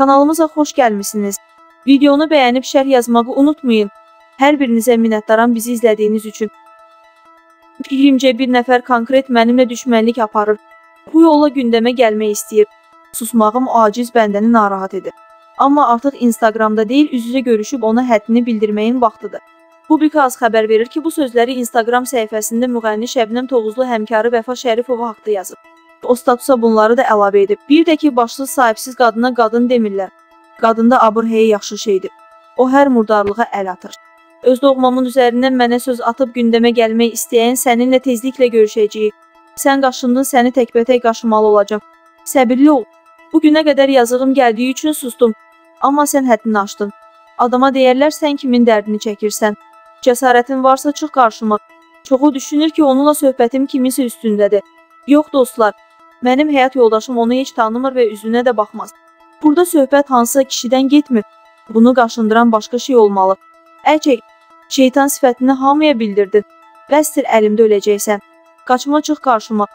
Kanalımıza xoş gəlmisiniz. Videonu bəyənib şərh yazmağı unutmayın. Hər birinizə minnətdaram bizi izlədiyiniz üçün. Fikrimcə bir nəfər konkret mənimlə düşmənlik aparır. Bu yolla gündəmə gəlmək istəyir. Susmağım aciz bəndəni narahat edir. Amma artıq Instagramda deyil, üz-üzə görüşüb ona həddini bildirməyin vaxtıdır. Publika az xəbər verir ki, bu sözləri Instagram səhifəsində müğənni Şəbnəm Tovuzlu həmkarı Vəfa Şərifova haqqında yazıb. O statusa bunları da əlavə edib. Bir də ki, başsız sahibsiz qadına qadın demirlər. Qadında abır hey yaxşı şeydir. O hər murdarlığa əl atır. Öz doğmamın üzərindən mənə söz atıb gündəmə gəlmək istəyən səninlə tezliklə görüşəcəyik. Sən qaşındın, səni təkbətək qaşımalı olacaq. Səbirli ol. Bu günə qədər yazığım gəldiyi üçün sustum. Amma sən həddini aşdın. Adama deyərlər sən kimin dərdini çəkirsən. Cəsarətin varsa çıx qarşıma. Çoxu düşünür ki, onunla söhbətim kiminsə üstündədir. Yox dostlar, mənim həyat yoldaşım onu heç tanımır və üzünə də baxmaz. Burada söhbət hansısa kişidən getmir. Bunu qaşındıran başqa şey olmalı. Əl çək, şeytan sifətini hamıya bildirdin. Bəsdir əlimdə öləcəksən. Qaçma çıx qarşıma.